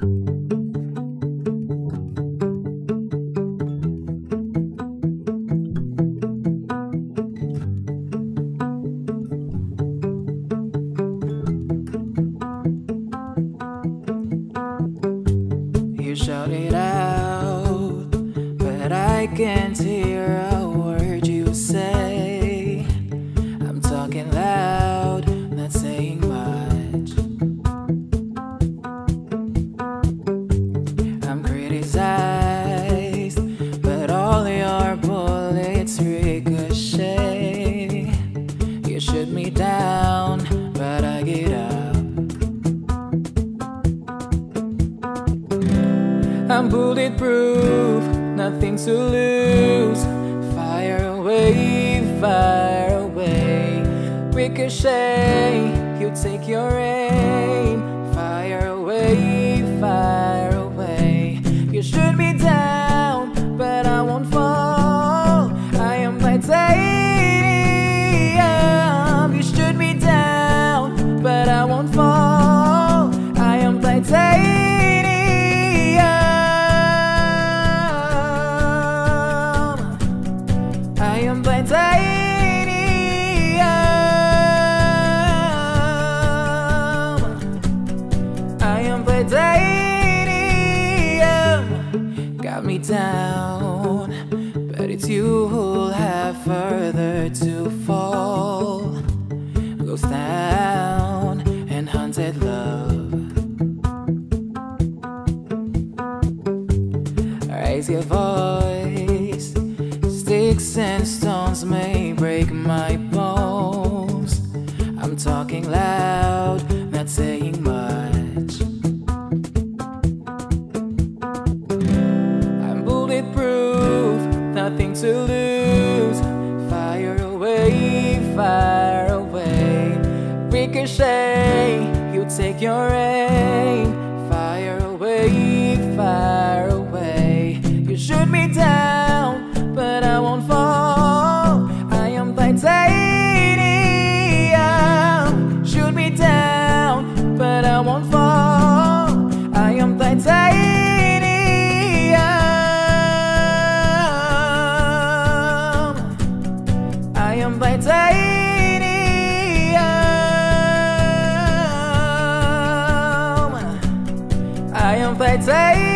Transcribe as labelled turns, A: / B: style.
A: You shout it out, but I can't hear a word you say. Criticized, but all your bullets ricochet. You shoot me down, but I get up. I'm bulletproof, nothing to lose. Fire away, fire away. Ricochet, you take your aim. I am titanium. I am titanium. Got me down, but it's you who'll have further to fall. Ghost town Raise your voice. Sticks and stones may break my bones. I'm talking loud, not saying much. I'm bulletproof, nothing to lose. Fire away, fire away. Ricochet, you take your aim. Down, but I won't fall. I am titanium. Shoot me down, but I won't fall. I am titanium. I am titanium. I am titanium.